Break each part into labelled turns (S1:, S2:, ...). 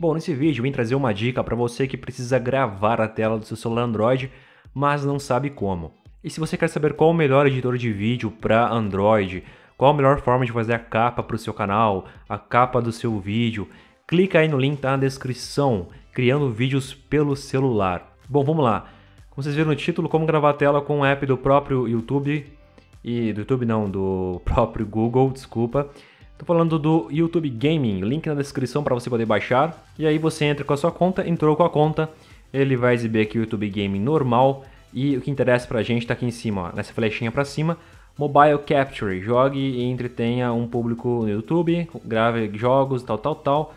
S1: Bom, nesse vídeo eu vim trazer uma dica para você que precisa gravar a tela do seu celular Android, mas não sabe como. E se você quer saber qual o melhor editor de vídeo para Android, qual a melhor forma de fazer a capa para o seu canal, a capa do seu vídeo, clica aí no link tá na descrição, criando vídeos pelo celular. Bom, vamos lá. Como vocês viram no título, como gravar a tela com o app do próprio YouTube, e do YouTube não, do próprio Google, desculpa. Tô falando do YouTube Gaming, link na descrição para você poder baixar. E aí você entra com a sua conta, entrou com a conta, ele vai exibir aqui o YouTube Gaming normal. E o que interessa pra gente tá aqui em cima, ó, nessa flechinha para cima, Mobile Capture, jogue e entretenha um público no YouTube, grave jogos, tal, tal, tal.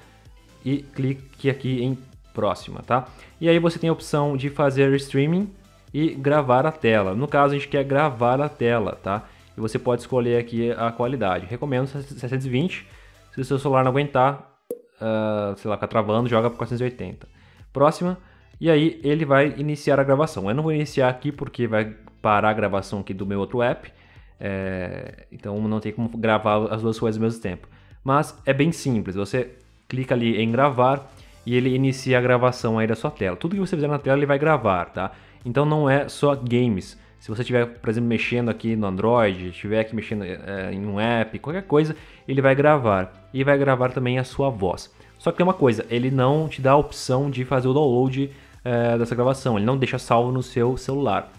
S1: E clique aqui em próxima, tá? E aí você tem a opção de fazer streaming e gravar a tela. No caso, a gente quer gravar a tela, tá? Você pode escolher aqui a qualidade. Recomendo 720, se o seu celular não aguentar, uh, sei lá, ficar travando, joga para 480. Próxima, e aí ele vai iniciar a gravação. Eu não vou iniciar aqui porque vai parar a gravação aqui do meu outro app, é, então não tem como gravar as duas coisas ao mesmo tempo. Mas é bem simples, você clica ali em gravar e ele inicia a gravação aí da sua tela. Tudo que você fizer na tela ele vai gravar, tá? Então não é só games. Se você estiver, por exemplo, mexendo aqui no Android, estiver aqui mexendo é, em um app, qualquer coisa, ele vai gravar. E vai gravar também a sua voz. Só que tem uma coisa, ele não te dá a opção de fazer o download é, dessa gravação. Ele não deixa salvo no seu celular.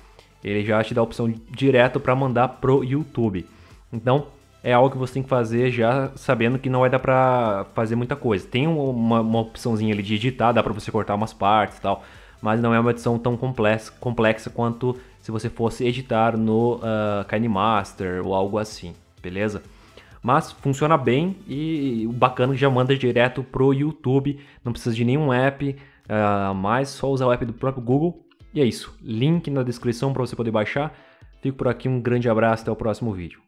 S1: Ele já te dá a opção direto para mandar pro YouTube. Então, é algo que você tem que fazer já sabendo que não vai dar para fazer muita coisa. Tem uma, uma opçãozinha ali de editar, dá para você cortar umas partes e tal, mas não é uma edição tão complexa, complexa quanto se você fosse editar no uh, KineMaster ou algo assim, beleza? Mas funciona bem e o bacana é que já manda direto pro YouTube, não precisa de nenhum app uh, mais, só usar o app do próprio Google. E é isso, link na descrição para você poder baixar. Fico por aqui, um grande abraço, até o próximo vídeo.